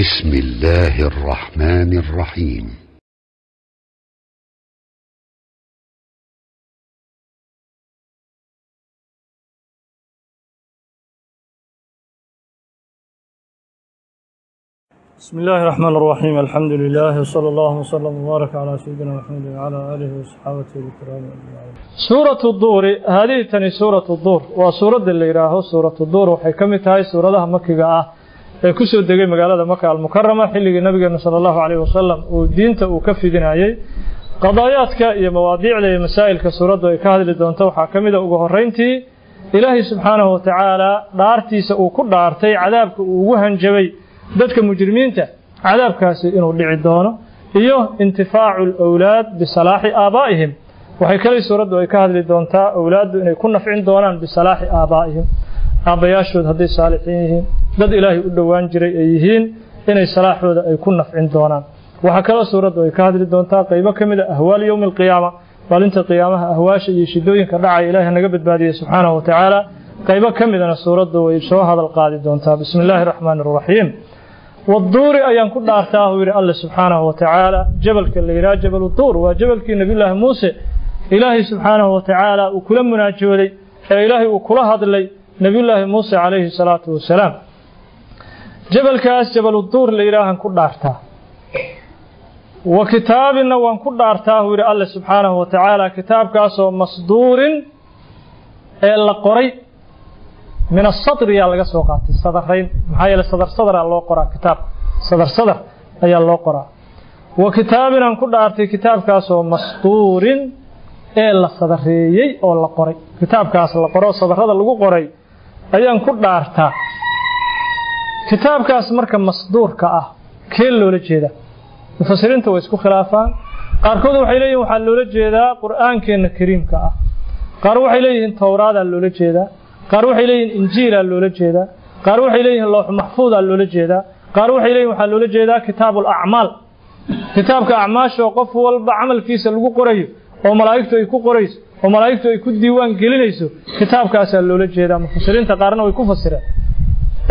بسم الله الرحمن الرحيم. بسم الله الرحمن الرحيم. الحمد لله وصلى الله وسلم وبارك على سيدنا محمد وعلى آله وصحابته الكرام أجمعين. سورة الدور هذه تني سورة الدور وسورة اللي يراهو سورة kamid tahay suuradaha makiga ah ee ku soo degay magaalada Makka al-Mukarrama xilligii nabigeena sallallahu alayhi wasallam uu diinta uu ka fidinayay qadaayaadka iyo mawaadiicda iyo masaa'ilka suuraddu ay ka hadli doonto waxaa ka mid ah ugu horreyntii ilaahay subxaanahu wa tacaala dhaartiisa uu ku dhaartay cadaabka uu ugu hanjabay dadka mujrimiinta cadaabkaasi inuu dhici doono iyo intifaacu alawlaad bisalaaxi aabaa'ihim. Waxay kale suuraddu ay ka hadli doontaa awlaaddu inay ku nafcin doonaan bisalaaxi aabaa'ihim aabbayaashood hadday saalixiin yihiin dad ilaahay u dhowaan jiray ay yihiin inay salaaxooda ay ku nafcin doonaan. Waxaa kaloo suuraddu ay ka hadli doontaa qaybo ka mid a ahwaal yowmi alqiyaama maalinta qiyaamaha ahwaasha iyo shidooyinka dhacaya ilaahay naga badbaadiyey subxaanahu watacaala qaybo ka midana suuraddu way soo hadal qaadi doontaa. Bismi illaahi raxmaani raxiim waduuri ayaan ku dhaartaa uu yidhi alle subxaanahu watacaala jabalka la yidhaha jabalu waa jabalkii nebiyulaahi muuse. Ilaahay subxaanahu watacaala uu kula munaajooday ee ilaahay uu kula hadlay nebiyullaahi muuse calayhi salaatu wasalaam jabalkaas jabaluduur la yidhaahan ku dhaartaa wa kitaabinna waan ku dhaartaa wuu yidhi alle subxaanahu wa tacaala kitaabkaasoo masduurin ee la qoray. Min asadriyaa laga soo qaatay sadarayn maxaa yeele sadar sadaraa loo qoraa kitaab. Sadar sadar ayaa loo qoraa. Wa kitaabin ku dhaartay kitaabkaasoo masduurin ee la sadareeyey oo la qoray. Kitaabkaas la qoro sadarada lagu qoray ayaan ku dhaartaa kitaabkaas marka masduurka ah kee loola jeeda. Mufasiriinta way isku khilaafaan. Qaarkood waxay leeyihiin waxaa loola jeedaa qur'aankeena kariimka ah. Qaar waxay leeyihiin towraadaa loola jeedaa. Qaar waxay leeyihiin injiilaa loola jeedaa. Qaar waxay leeyihiin loox maxfuudaa loola jeedaa. Qaar waxay leeyihiin waxaa loola jeedaa kitaabu alacmaal kitaabka acmaasha oo qof walba camalkiisa lagu qorayo oo malaa'igtu ay ku qorayso oo malaa'igtu ay ku diiwaan gelinayso kitaabkaasaa loola jeedaa mufasiriinta qaarna way ku fasireen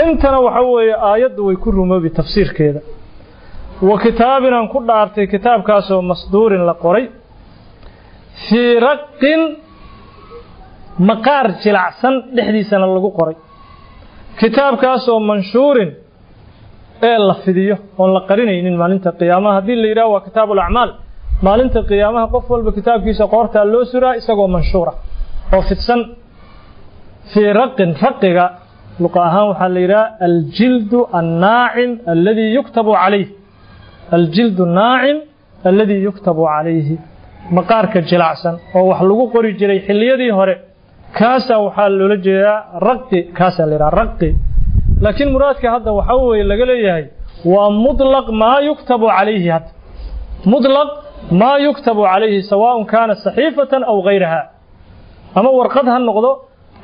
intana waxa weeye aayaddu way ku rumoobi tafsiirkeeda. Wa kitaabinaan ku dhaartay kitaabkaasoo masduurin la qoray fii raqin maqaar jilacsan dhexdiisana lagu qoray. Kitaabkaasoo manshuurin ee la fidiyo oon la qarinaynin maalinta qiyaamaha. Haddii la yidhaho waa kitaabu alacmaal maalinta qiyaamaha qof walba kitaabkiisa qoortaa loo suraa isagoo manshuura oo fidsan fii raqin raqiga luqa ahaan waxaa la yidhaha aljildu annaacim alladii yuktabu calayh aljildu naacim alladii yuktabu calayhi. Maqaarka jilacsan oo wax lagu qori jiray xilliyadii hore kaasaa waxaa loola jeedaa raqi kaasaa la yidhaha raqi. Laakiin muraadka hadda waxaa weeye laga leeyahay waa mutlaq maa yuktabu calayhi hadda mutlaq maa yuktabu calayhi sawaaءun kaana saxiifatan aw gayraha. Ama warqad ha noqdo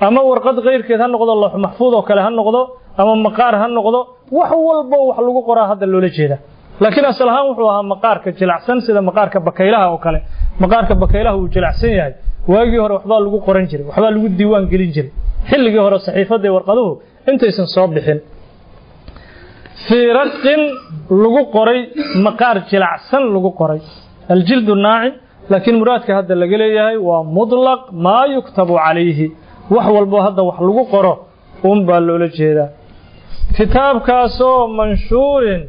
ama warqad kayrkeed ha noqdo loox maxfuud oo kale ha noqdo ama maqaar ha noqdo wax walbo wax lagu qoraa hadda loola jeeda. Laakiin asal ahaan wuxuu ahaa maqaarka jilacsan sida maqaarka bakaylaha oo kale. Maqaarka bakaylaha wuu jilacsan yahay. Waagii hore waxbaa lagu qoran jiray waxbaa lagu diiwaan gelin jiray. Xilligii hore saxiifadda iyo warqaduhu intaysan soo bixin. Fii raqin lagu qoray maqaar jilacsan lagu qoray aljildu naacim laakiin muraadka hadda laga leeyahay waa mutlaq maa yuktabu calayhi wax walbo hadda wax lagu qoro un baa loola jeedaa kitaabkaasoo manshuurin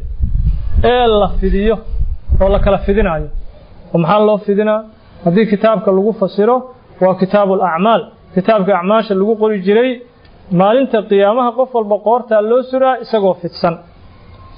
ee la fidiyo oo la kala fidinayo oo maxaa loo fidinaa haddii kitaabka lagu fasiro waa kitaabu alacmaal kitaabka acmaasha lagu qori jiray maalinta qiyaamaha qof walba qoortaa loo suraa isagoo fidsan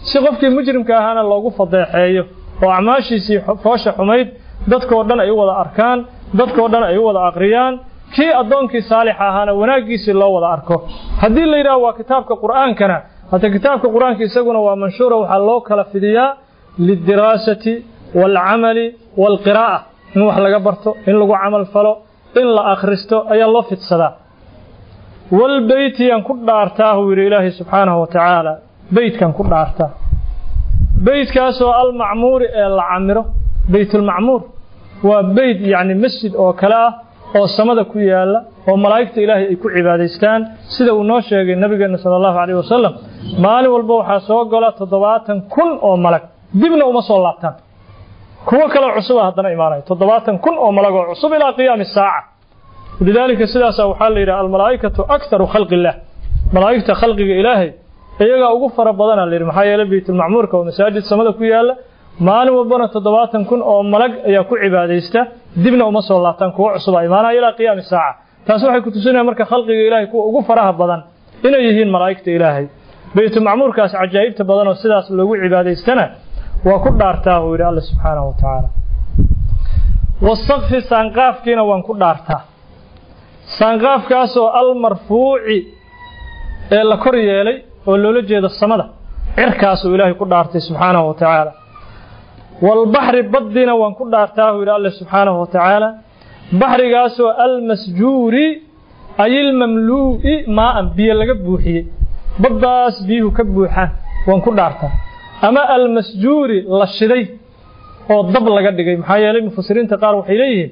si qofkii mujrimka ahaana loogu fadeexeeyo oo acmaashiisii foosha xumayd dadkoo dhan ay u wada arkaan dadkoo dhan ay u wada aqriyaan kii addoonkii saalixa ahaana wanaaggiisii loo wada arko. Haddii la yidhaho waa kitaabka qur'aankana hadda kitaabka qur'aanka isaguna waa manshuura waxaa loo kala fidiyaa lidiraasati waalcamali waalqiraa'a in wax laga barto in lagu camal falo in la akhristo ayaa loo fidsadaa. Walbeyti aan ku dhaartaa uu yidhi ilaahay subxaanahu wa tacaala beytkan ku dhaartaa beytkaasoo almacmuuri ee la camiro beytulmacmuur waa beyt yacni masjid oo kale ah oo samada ku yaalla oo malaa'igta ilaahay ay ku cibaadaystaan. Sida uu noo sheegay nabigeena sala allahu calayh wasalam maalin walba waxaa soo gola toddobaatan kun oo malag dibna uma soo laabtaan. Kuwo kaloo cusuba haddana imaanaya toddobaatan kun oo malag oo cusub ilaa qiyaami saaca. Lidaalika sidaasa waxaa la yidhaha almalaa'ikatu aktaru khalqi illaah malaa'igta khalqiga ilaahay iyagaa ugu fara badana la yidhi maxaa yeele baytulmacmuurka oo masaajid samada ku yaalla maalin walbana toddobaatan kun oo malag ayaa ku cibaadaysta dibna uma soo laabtaan kuwo cusuba imaanaya ilaa qiyaami saaca. Taasi waxay ku tusinaya marka khalqiga ilaahay kuwa ugu faraha badan inay yihiin malaa'igta ilaahay. Baytulmacmuurkaas cajaa'ibta badan oo sidaas loogu cibaadaystana waa ku dhaartaa uu yidhi alla subxaanahu wa tacaala. Wasaqfi saanqaafkiina waan ku dhaartaa. Saanqaafkaasoo almarfuuci ee la kor yeelay oo loola jeedo samada cirkaasuu ilaahay ku dhaartay subxaanahu wa tacaala. Walbaxri baddiina waan ku dhaartaa uu yidhi alle subxaanahu wa tacaala. Baxrigaasoo almasjuuri ay ilmamluu'i maa'an biyo laga buuxiyey. Baddaas biyuhu ka buuxaan waan ku dhaartaa. Ama almasjuuri la shiday oo dab laga dhigay. Maxaa yeelay mufasiriinta qaar waxay leeyihiin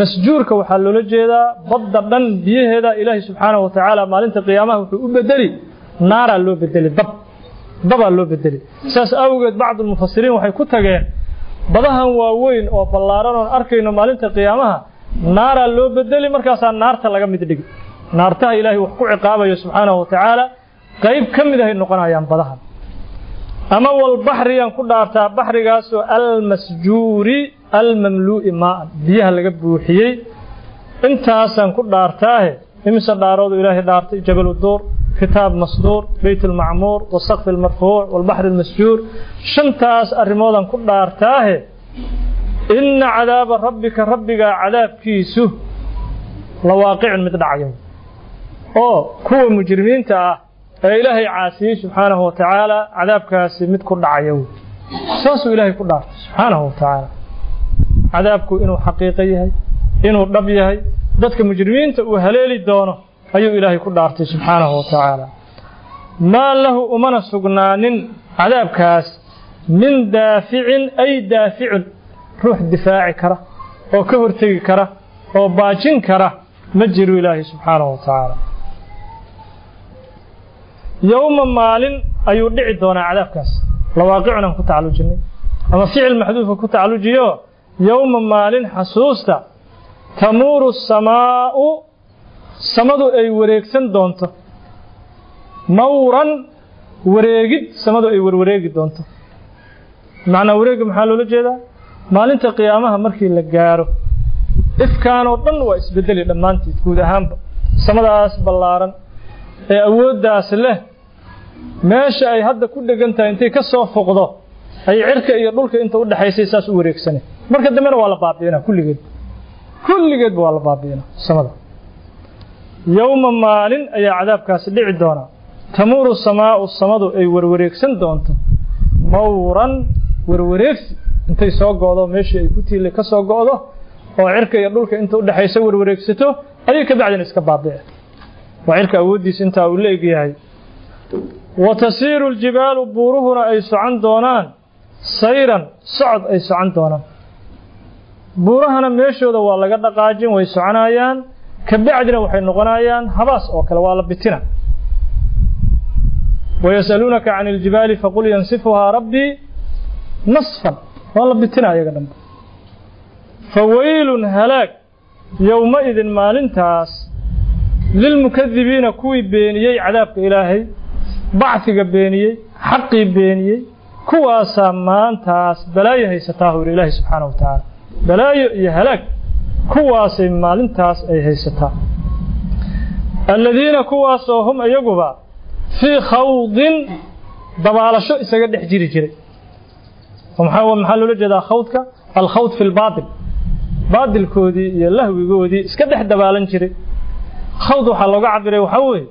masjuurka waxaa loola jeedaa badda dhan biyaheeda ilaahay subxaanahu wa tacaala maalinta qiyaamaha wuxuu u bedeli naaraa loo bedeli dab dabaa loo bedeli. Saas awgeed bacdulmufasiriin waxay ku tageen badahan waaweyn oo ballaaran oon arkayno maalinta qiyaamaha naaraa loo bedeli markaasaa naarta laga mid dhigi. Naartaha ilaahay wax ku ciqaabayo subxaanahu wa tacaala qayb ka mid ahay noqonayaan badahan. Ama walbaxriyaan ku dhaartaa baxrigaasoo almasjuuri almamluu'i maa'an biyaha laga buuxiyey. Intaasaan ku dhaartaahe imise dhaaroodu ilaahay dhaartay jabalu kitaab masduur beyt almacmuur wasaqfi almarfuuc walbaxri almasjuur shantaas arrimoodaan ku dhaartaahe inna cadaaba rabbika rabbigaa cadaabkiisu la waaqicun mid dhacayo oo kuwa mujrimiinta ah ee ilaahay caasiyey subxaanahu wa tacaala cadaabkaasi mid ku dhacaya wey saasuu ilaahay ku dhaartay subxaanahu wa tacaala. Cadaabku inuu xaqiiqo yahay inuu dhab yahay dadka mujrimiinta uu haleeli doono ayuu ilaahay ku dhaartay subxaanahu wa tacaala. Maa lahu umana sugnaanin cadaabkaas min daaficin ay daaficun ruux difaaci kara oo ka hortegi kara oo baajin kara ma jiru ilaahay subxaanahu wa tacaala. Yowma maalin ayuu dhici doonaa cadaabkaas. Lawaaqicun aan ku tacalujinay ama ficil maxduufa ku tacalujiyo yowma maalin xasuusta tamuuru samaa'u samadu ay wareegsan doonto. Mawran wareegid samadu ay warwareegi doonto. Macnaa wareegga maxaa loola jeedaa? Maalinta qiyaamaha markii la gaaro ifkaanoo dhan waa isbedeli dhammaantied guud ahaanba. Samadaas ballaaran ee awooddaas leh meesha ay hadda ku dhegan tahay intay ka soo foqdo ay cirka iyo dhulka inta u dhexaysay saas u wareegsanay marka dambena waa la baabi'inaa kulligeed. Kulligeedba waa la baabi'inaa samada yowma maalin ayaa cadaabkaasi dhici doonaa tamuuru samaa'u samadu ay warwareegsan doonto. Mawran warwareegsi. Intay soo go'do meeshii ay ku tiilay ka soo go'do oo cirka iyo dhulka inta u dhexaysa warwareegsato ayay ka bacdina iska baabi'e waa cirka awooddiisa intaa uu la egyahay wa tasiiru ljibaalu buuruhuna ay socon doonaan. Sayran socod ay socon doonaan. Buurahana meeshooda waa laga dhaqaajin way soconayaan ka bacdina waxay noqonayaan habaas oo kale waa la bitina. Wayas'aluunaka can iljibaali faqul yansifuhaa rabbii nasfan. Waa la bitina iyaga dhanba. Fawaylun halaag. Yowma-idin maalintaas lilmukadibiina kuwii beeniyey cadaabka ilaahay bacfiga beeniyey xaqii beeniyey kuwaasaa maantaas balaayo haysataa yidhi ilaahay subxaanahu wa tacaala balaayo iyo halaag kuwaasay maalintaas ay haysataa. Aladiina kuwaasoo hum iyaguba fii khawdin dabaalasho isaga dhex jiri jiray. Maxaa loola jeedaa khawdka? Alkhawd fi lbaatil baatilkoodii iyo lahwigoodii iska dhex dabaalan jiray. Khawd waxaa looga cabiray waxaa weeye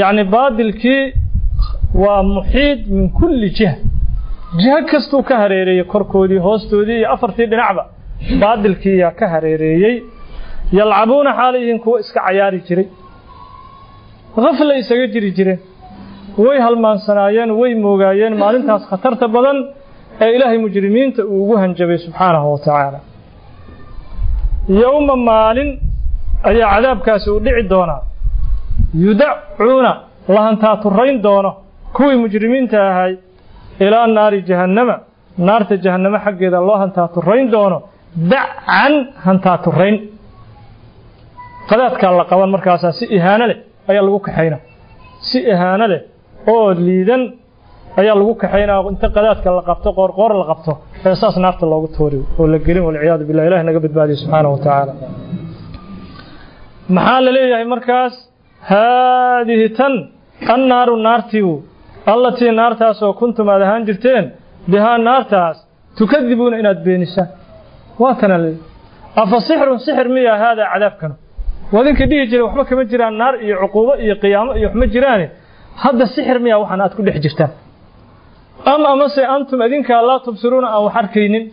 yacni baatilkii waa muxiid min kulli jiha. Jiho kastuu ka hareereeyey korkoodii hoostoodii iyo afartii dhinacba baatilkii yaa ka hareereeyey yalcabuuna xaalayhiin kuwo iska cayaari jiray. Hafla isaga jiri jireen way halmaansanaayeen way moogaayeen maalintaas khatarta badan ee ilaahay mujrimiinta uu ugu hanjabay subxaanahu wa tacaala. Yowma maalin ayaa cadaabkaasi uu dhici doonaa yudacuuna la hantaaturayn doono. Kuwii mujrimiinta ahay ilaa naari jahannama. Naarta jahannamo xaggeeda loo hantaaturayn doono dacan hantaaturayn qadaadkaa la qaban markaasaa si ihaano leh ayaa lagu kaxayna. Si ihaano leh oo liidan ayaa lagu kaxaynaa inta qadaadka la qabto qoorqoor la qabto ee saas naarta loogu toori oo la gelin walciyaadu billah ilahi naga badbaadiye subxaanahu wa tacaala maxaa la leeyahay markaas? Haadihi tan annaaru naartiibu allatii naartaasoo kuntum aad ahaan jirteen bihaa naartaas tukadibuuna inaad beenisaan waatana leeyahay afa sixrun sixir miya haadaa cadaabkanu wadinka dhihi jiray waxba kama jiraan naar iyo cuquubo iyo qiyaamo iyo waxma jiraane hadda sixir miya waxaan aad ku dhex jirtaan. Am amase antum idinkaa laa tubsiruuna aan wax arkaynin.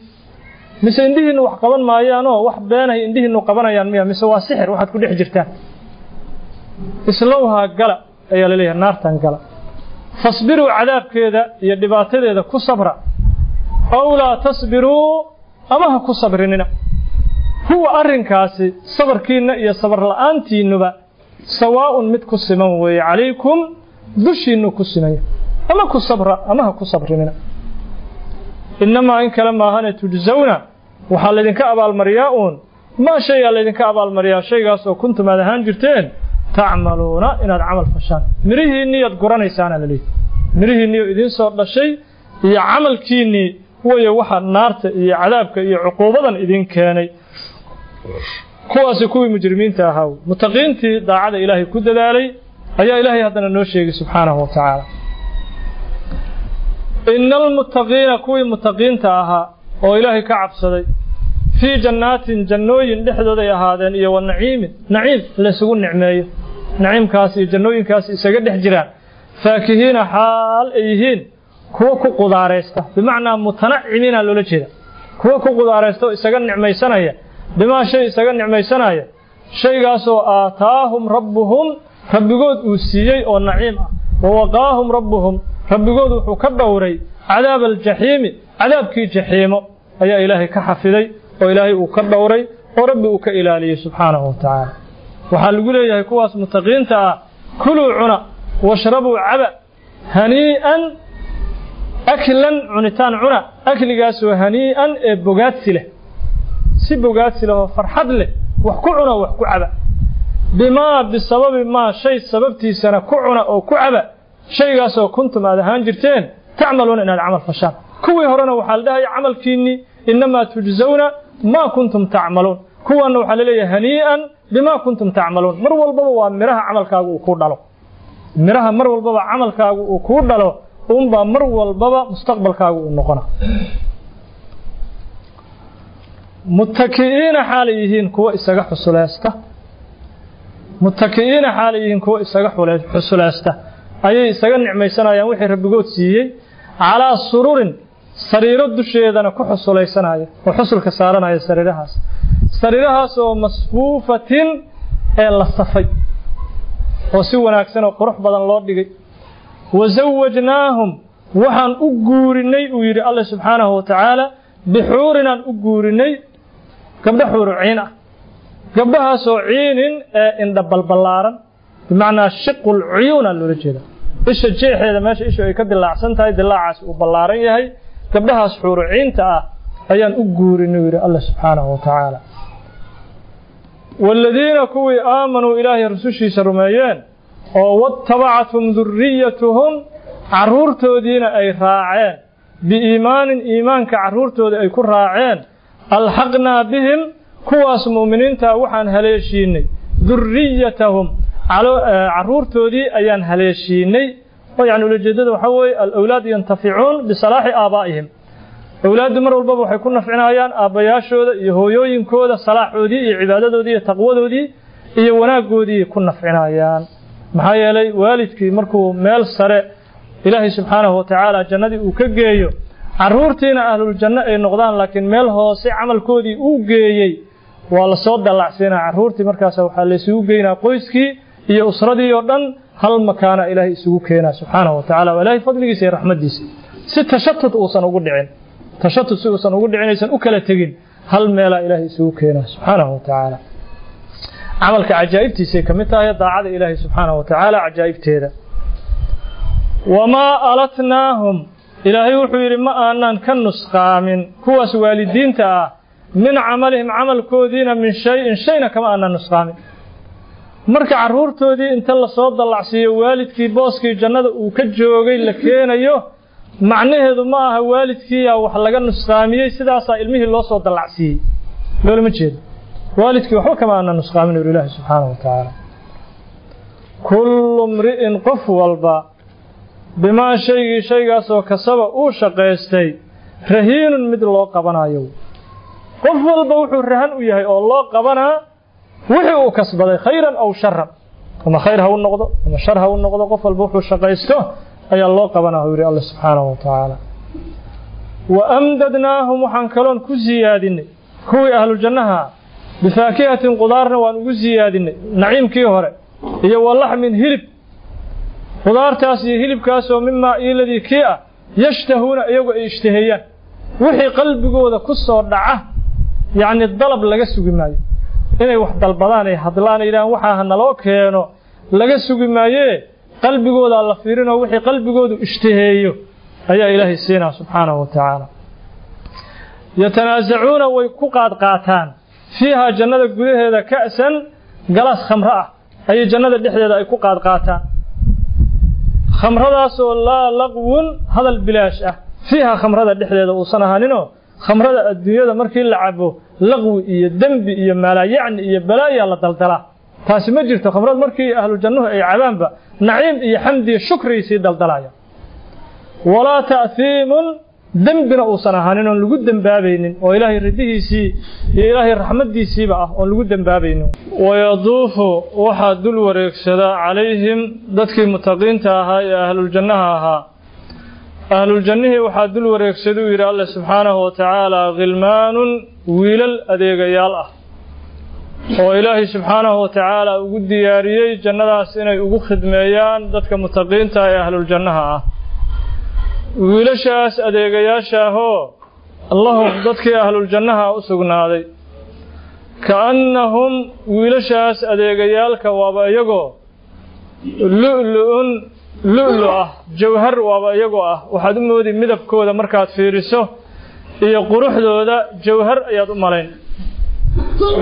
Mise indhihiinnu wax qaban maayaanoo wax beenay indhihiinnu qabanayaan miya mise waa sixir waxaad ku dhex jirtaan. Islowhaa gala ayaa la naartan gala. Fasbiruu cadaabkeeda iyo dhibaatadeeda ku sabra. Ow laa tasbiruu ama ha ku sabrinina. Huwa arrinkaasi sabarkiinna iyo sabar la'aantiinnuba sawaa'un mid ku siman weeye calaykum dushiinnu ku simaya ama ku sabra ama ha ku sabrinina. Innamaa in kale maahane tujsawna waxaa laydinka abaalmariyaa uun. Maa shaygaa laydinka abaalmariyaa shaygaas oo kuntum aad ahaan jirteen? Tacmaluuna inaad camal fashaan. Mirihiinniiyaad guranaysaana la leeyahy mirihiinniyo idiin soo dhashay iyo camalkiinnii wayo waxa naarta iyo cadaabka iyo cuquubadan idin keenay. Kuwaasi kuwii mujrimiinta ahaa mutaqiintii daacada ilaahay ku dadaalay ayaa ilaahay haddana noo sheegay subxaanahu wa tacaala. Ina almuttaqiina kuwii mutaqiinta ahaa oo ilaahay ka cabsaday fii jannaatin jannooyin dhexdooday ahaadeen iyo wa naciimin naciim laysugu nicmeeyo. Naciimkaas iyo jannooyinkaas isaga dhex jiraan. Faakihiina xaal ay yihiin kuwo ku qudaaraysta bimacnaa mutanacimiina loola jeeda. Kuwo ku qudaaraysta oo isaga nicmaysanaya. Bimaa shay isaga nicmaysanaya. Shaygaasoo aataahum rabbuhum rabbigood uu siiyey oo naciim ah. Wa waqaahum rabbuhum rabbigood wuxuu ka dhowray cadaaba aljaxiimi cadaabkii jaxiimo. Ayaa ilaahay ka xafiday oo ilaahay uu ka dhowray oo rabbi uu ka ilaaliyey subxaanahu wa tacaala. Waxaa lagu leeyahay kuwaas mutaqiinta ah. Kuluu cuna washrabuu caba hanii'an aklan cunitaan cuna akligaasoo hanii'an ee bogaadsi leh si bogaadsi leh oo farxad leh wax ku cuna wax ku caba bimaa bisababi maa shay sababtiisana ku cuna oo ku caba shaygaasoo kuntum aad ahaan jirteen tacmaluuna inaad camal fashaan kuwii horena waxaa la dhahaya camalkiinnii innamaa tujsawna maa kuntum tacmaluun kuwanna waxaa la leeyahay hanii'an bimaa kuntum tacmaluun mar walbaba waa midhaha camalkaagu uu kuu dhalo midhaha mar walbaba camalkaagu uu kuu dhalo unbaa mar walbaba mustaqbalkaagu uu noqona. Muttaki'iina xaalay yihiin kuwo isaga xusuleysta muttaki'iina xaalay yihiin kuwo isaga xusuleysta ayay isaga nicmaysanayaan wixii rabbigood siiyey calaa sururin sariiro dusheedana ku xusulaysanaya oo xusulka saaranaya sariirahaas. Sariirahaas oo masfuufatin ee la safay oo si wanaagsan oo qurux badan loo dhigay wasawajnaahum waxaan u guurinay uu yidhi alle subxaanahu wa tacaala bixuurinaan u guurinay gabdho xuuru ciin ah gabdhahaasoo ciinin ee indha balballaaran bimacnaa shiqul cuyuuna loola jeeda isha jeexeeda meesha ishu ay ka dilaacsan tahay dilaacaas uu ballaaran yahay gabdhahaas xuuru ciinta ah ayaan u guurinay uu yidhi alle subxaanahu wa tacaala kuwii aamanuu ilaahay rusushiisa rumeeyeen oo wattabacathum durriyatuhum carruurtoodiina ay raaceen. Biiimaanin iimaanka carruurtooda ay ku raaceen. Alxaqnaa bihim kuwaas mu'miniinta waxaan haleeshiinay durriyatahum carruurtoodii ayaan haleeshiinay oo yani ulajeedada waxaa weeye alawlaad yantaficuun bisalaaxi aabaa'ihim. Awlaaddu mar walbaba waxay ku nafcinayaan aabbayaashooda iyo hooyooyinkooda salaaxoodii iyo cibaadadoodii iyo taqwadoodii iyo wanaaggoodii ku nafcinayaan maxaa yeelay waalidkii markuu meel sare ilaahay subxaanahu wa tacaala jannadii uu ka geeyo carruurtiina ahluljanno ay noqdaan laakiin meel hoose camalkoodii uu geeyey waa la soo dallacsiinaa. Carruurtii markaas waxaa laysugu geynaa qoyskii iyo usradii oo dhan hal makaana ilaahay isugu keenaa subxaanahu wa tacala waa ilaahay fadligiisa iyo raxmaddiisa si tashatut uusan ugu dhicin tashatut si uusan ugu dhicin u kala tegin hal meelaa ilaahay isugu keenaa subxaanahu wa tacaala camalka cajaa'ibtiisay ka mid tahay daacada ilaahay subxaanahu wa tacaala cajaa'ibteeda wamaa alatnaahum ilaahay wuxuu yidhi ma aanan ka nusqaamin kuwaas waalidiinta ah min camalihim camalkoodiina min shay-in shayna kama aanan nusqaamin. Marka carruurtoodii inta la soo dallacsiiyo waalidkii booskii jannada uu ka joogay la keenayo macnaheedu ma aha waalidkiiyaa wax laga nusqaamiyey sidaasaa ilmihii loo soo dallacsiiyey. Loolama jeedo waalidkii waxba kama aanan nusqaamin ur ilaahi subxaanahu wa tacaala. Kullu mri'in qof walba bimaa shaygii shaygaasoo kasaba uu shaqaystay rahiinun mid loo qabanayo. Qof walba wuxuu rahan u yahay oo loo qabanaa wixii uu kasbaday khayran aw sharan ama khayr ha u noqdo ama shar ha u noqdo qof walba wuxuu shaqaysto ayaa loo qabanaa uu yidhi alla subxaanahu wa tacaala. Wa amdadnaahum waxaan kaloon ku siyaadinay kuwii ahlu bifaakihatin qudaarna waan ugu siyaadinay naciimkii hore iyo wa laxmin hilib qudaartaas iyo hilibkaasoo mimaa iiladii kii ah yashtahuuna iyagu ay ishtaheeyaan wixii qalbigooda ku soo dhaca yacni dalab laga sugi maayo inay wax dalbadaan ay hadlaan ay yidhahaan waxaa naloo keeno laga sugi maayee qalbigoodaa la fiirinoo wixii qalbigoodu ishtaheeyo ayaa ilaahay siinaa subxaanahu wa tacaala yatanaasacuuna way ku qaadqaataan fiihaa jannada gudaheeda ka'san galaas khamro ah. Ayay jannada dhexdeeda ay ku qaadqaataan. Khamradaasoo laa laqwun hadal bilaash ah. Fiihaa khamrada dhexdeeda uusan ahaaninoo khamrada adduunyada markii la cabo laqwi iyo dembi iyo maalaayacni iyo balaayaa la daldalaa. Taasi ma jirto khamrad markii ahlu jannuhu ay cabaanba naciim iyo xamdi iyo shukri sii daldalaya walaa ta'hiimun dembina uusan ahaanin oon lagu dembaabaynin oo ilaahay ridihiisii iyo ilaahay raxmaddiisiiba ah oon lagu dembaabaynin. Wayaduufu waxaa dul wareegsada calayhim dadkii mutaqiinta ahaa ee ahluljannaha ahaa. Ahluljannihii waxaa dul wareegsada uu yidhi alle subxaanahu wa tacaala khilmaanun wiilal adeegayaal ah. Oo ilaahay subxaanahu wa tacaala ugu diyaariyey jannadaas inay ugu khidmeeyaan dadka mutaqiinta ee ahluljannaha ah wiilashaas adeegayaashaahoo lahum dadkii ahluljannaha u sugnaaday. Ka'annahum wiilashaas adeegayaalka waaba iyagoo lu'lu'un lu'lu ah jawhar waaba iyagoo ah. Waxaad u moodi midabkooda markaad fiiriso iyo quruxdooda jawhar ayaad u malayn.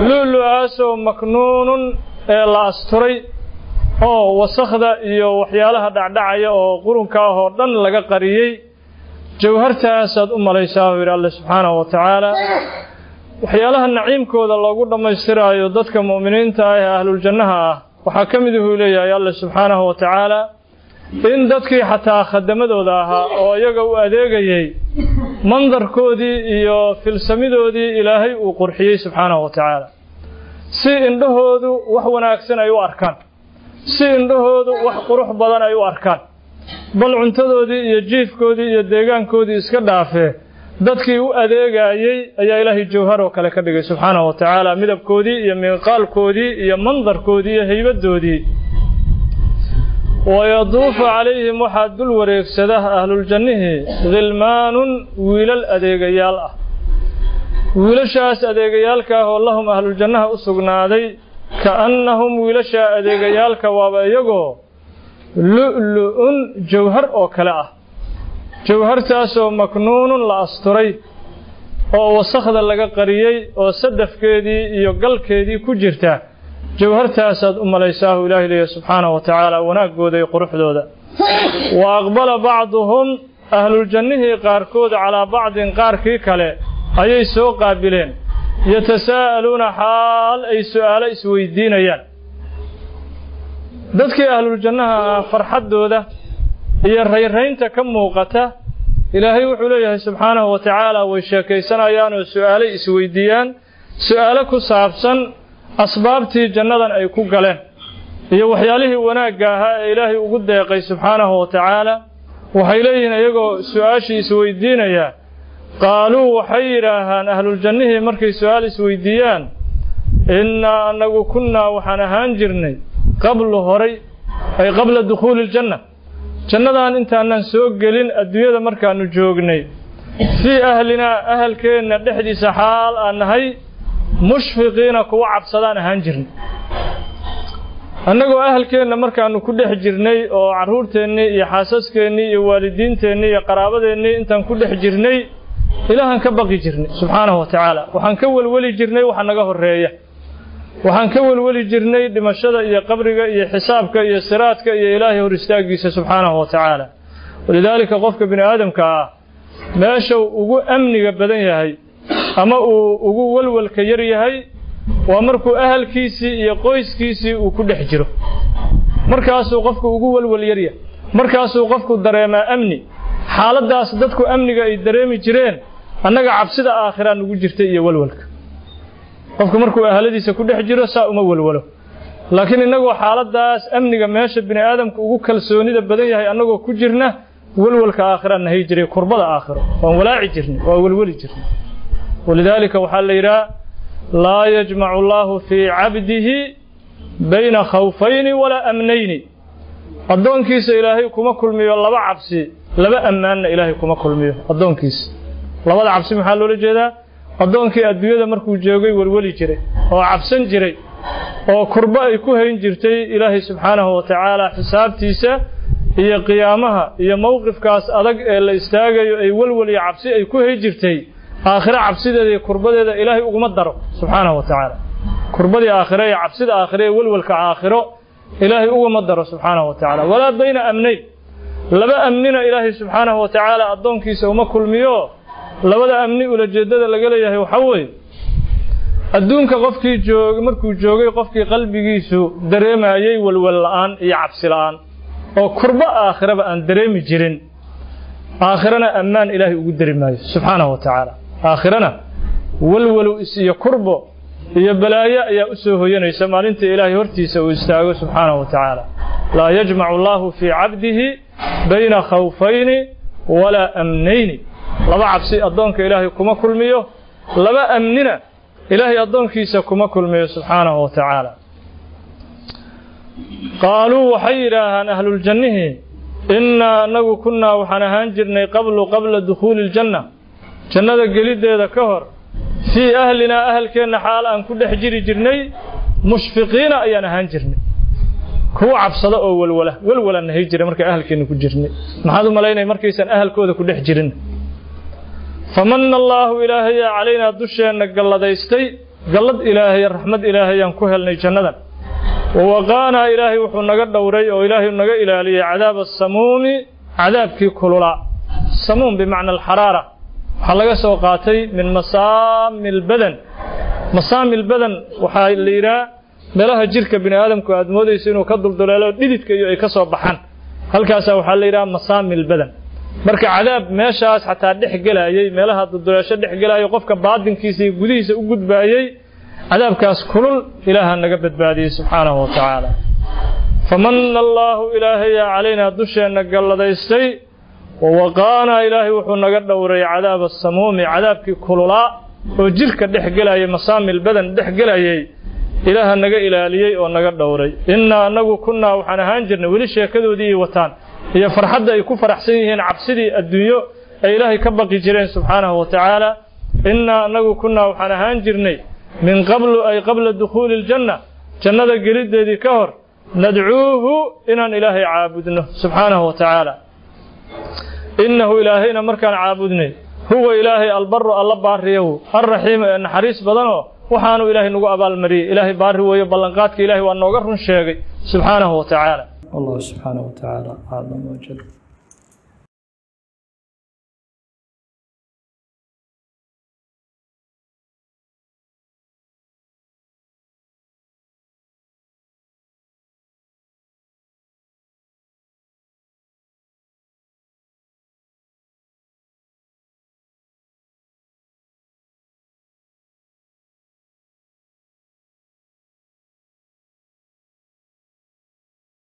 Lu'lu'aasoo maknuunun ee la asturay oo wasakhda iyo waxyaalaha dhacdhacaya oo qurunka ah oo dhan laga qariyey jawhartaasaad u malaysaa uu yidhi alle subxaanahu wa tacaala. Waxyaalaha naciimkooda loogu dhammaystiraayo dadka mu'miniinta ah ee ahluljannaha ah waxaa ka mid uhuu leeyahay alle subxaanahu wa tacaala in dadkii xataa khadamadooda ahaa oo iyaga u adeegayey mandarkoodii iyo filsamidoodii ilaahay uu qurxiyey subxaanahu wa tacaala. Si indhahoodu wax wanaagsan ay u arkaan si indhahoodu wax qurux badan ay u arkaan. Bal cuntadoodii iyo jiifkoodii iyo deegaankoodii iska dhaafee dadkii u adeegayey ayaa ilaahay jawhar oo kale ka dhigay subxaanahu wa tacaala. Midabkoodii iyo miiqaalkoodii iyo mandarkoodii iyo haybadoodii wayaduufu calayhim waxaa dul wareegsada ahluljannihii khilmaanun wiilal adeegayaal ah. Wiilashaas adeegayaalka ah oo lahum ahluljannaha u sugnaaday ka'annahum wiilashaa adeegayaalka waaba iyagoo lu'lu'un jawhar oo kale ah. Jawhartaasoo maknuunun la asturay oo wasakhda laga qariyey oo sadafkeedii iyo galkeedii ku jirta. Jawhartaasaad u malaysaahu ilaahay leeyahy subxaanahu wa tacaala wanaaggooda iyo quruxdooda. Wa aqbala bacduhum ahluljannihii qaarkood calaa bacdin qaarkii kale ayay soo qaabileen yatasaa'aluuna xaal ay su'aalo isweydiinayaan dadkii ahluljannaha ah farxaddooda iyo rayraynta ka muuqata ilaahay wuxuu leeyahay subxaanahu wa tacaala way sheekaysanayaan oo su'aalay isweydiiyaan su'aalo ku saabsan asbaabtii jannadan ay ku galeen iyo waxyaalihii wanaagga ahaa ee ilaahay ugu deeqay subxaanahu wa tacaala waxay leeyihiin iyagoo su'aashii isweydiinaya qaaluu waxay yidhaahaan ahluljannihii markay su'aal isweydiiyaan innaa annagu kunnaa waxaan ahaan jirnay qablu horay ay qabla dukhuuli iljanna jannadan intaanan soo gelin adduunyada markaannu joognay. Fii ahlinaa ahalkeenna dhexdiisa xaal aan nahay mushfiqiina kuwa cabsadaan ahaan jirnay. Annagoo ahalkeenna markaanu ku dhex jirnay oo carruurteennii iyo xaasaskeenii iyo waalidiinteennii iyo qaraabadeennii intaan ku dhex jirnay ilaahaan ka baqi jirnay subxaanahu wa tacaala. Waxaan ka welweli jirnay waxa naga horreeya. Waxaan ka welweli jirnay dhimashada iyo qabriga iyo xisaabka iyo siraadka iyo ilaahay hor istaagiisa subxaanahu wa tacaala. Walidaalika qofka bini aadamka ah meeshuu ugu amniga badan yahay ama uu ugu welwelka yar yahay waa markuu ahalkiisii iyo qoyskiisii uu ku dhex jiro. Markaasuu qofku ugu welwel yar yahay. Markaasuu qofku dareemaa amni xaaladdaas dadku amniga ay dareemi jireen annaga cabsida aakhiraa nugu jirtay iyo welwelka qofku markuu ahaladiisa ku dhex jiro saa uma welwelo laakiin innagoo xaaladdaas amniga meesha bini aadamka ugu kalsoonida badan yahay annagoo ku jirna welwelka aakhiraan nahay jiray kurbada aakhiro waan walaaci jirnay waa welweli jirnay. Walidaalika waxaa la yidhaha laa yajmacu allaahu fii cabdihi bayna khawfayni walaa amnayni. Addoonkiisa ilaahay kuma kulmiyo laba cabsi laba ammaanna ilaahay kuma kulmiyo addoonkiisa labada cabsi maxaa loola jeedaa? Addoonkii adduunyada markuu joogay welweli jiray oo cabsan jiray oo kurbo ay ku hayn jirtay ilaahay subxaanahu wa tacaala xisaabtiisa iyo qiyaamaha iyo mowqifkaas adag ee la istaagayo ay welwel iyo cabsi ay ku hay jirtay. Aakhiro cabsideeda iyo kurbadeeda ilaahay uguma daro subxaanahu wa tacaala. Kurbadii aakhire iyo cabsida aakhire ee welwelka aakhiro ilaahay uguma daro subxaanahu wa tacaala. Walaa bayna amnayn laba amnina ilaahay subxaanahu wa tacaala addoonkiisa uma kulmiyo. Labada amni ulajeeddada laga leeyahay waxaa weeye. Adduunka qofkii joog markuu joogay qofkii qalbigiisu dareemayey welwel la'aan iyo cabsi la'aan oo kurbo aakhiraba aan dareemi jirin. Aakhirana ammaan ilaahay ugu dari maayo subxaanahu wa tacaala aakhirana welwalow is iyo kurbo iyo balaayo ayaa u soo hoyanaysa maalinta ilaahay hortiisa uu istaago subxaanahu wa tacaala. Laa yajmacu allaahu fii cabdihi bayna khawfayni walaa amnayni. Laba cabsi addoonka ilaahay kuma kulmiyo laba amnina ilaahay addoonkiisa kuma kulmiyo subxaanahu wa tacaala. Qaaluu waxay yidhaahaan ahluljannihii innaa annagu kunnaa waxaan ahaan jirnay qablu qabla dukhuuli iljanna jannada geliddeeda ka hor fii ahlinaa ahalkeenna xaal aan ku dhex jiri jirnay mushfiqiina ayaan ahaan jirnay. Kuwa cabsada oo welwala welwalaan nahay jiray markaan ahalkeenna ku jirnay. Maxaad u malaynaya markaysaan ahalkooda ku dhex jirin? Famanna allaahu ilaahayaa calaynaa dusheenna galladaystay gallad ilaahay raxmad ilaahayaan ku helnay jannadan. Wawaqaanaa ilaahay wuxuu naga dhowray oo ilaahay naga ilaaliyey cadaaba asamuumi cadaabkii kululaa samuum bimacna alxaraara waxaa laga soo qaatay min masaami lbadan masaami lbadan waxaa la yidhaha meelaha jirka bini aadamku aad moodayso inuu ka dulduleelo dhididka iyo ay ka soo baxaan. Halkaasaa waxaa la yidhaha masaami lbadan marka cadaab meeshaas xataa dhex gelayey meelaha dulduleesho dhex gelayo qofka baadinkiisa iyo gudihiisa u gudbaayey cadaabkaas kulul ilaaha naga badbaadiyey subxaanahu wa tacaala. Famanna allaahu ilaahayaa calaynaa dusheenna galladaystay wawaqaanaa ilaahay wuxuu naga dhowray cadaaba asamuumi cadaabkii kululaa oo jirka dhex gelayay masaamil badan dhex gelayay ilaaha naga ilaaliyey oo naga dhowray. Innaa annagu kunnaa waxaan ahaan jirnay weli sheekadoodii ay wataan iyo farxadda ay ku faraxsan yihiin cabsidii adduunyo ay ilaahay ka baqi jireen subxaanahu wa tacaala. Innaa annagu kunnaa waxaan ahaan jirnay min qablu ay qabla dukhuuli iljanna jannada geliddeedii ka hor nadcuuhu inaan ilaahay caabudno subxaanahu wa tacaala innahu ilaahayna markaan caabudnay huwa ilaahay albaru alla baariyow alraxiimu ee naxariis badanoo waxaanu ilaahay nagu abaalmariyey ilaahay baari weeyo ballanqaadka ilaahay waa nooga run sheegay subxaanahu wa tacaala wallahu subxaanahu wa tacaala aclam wajal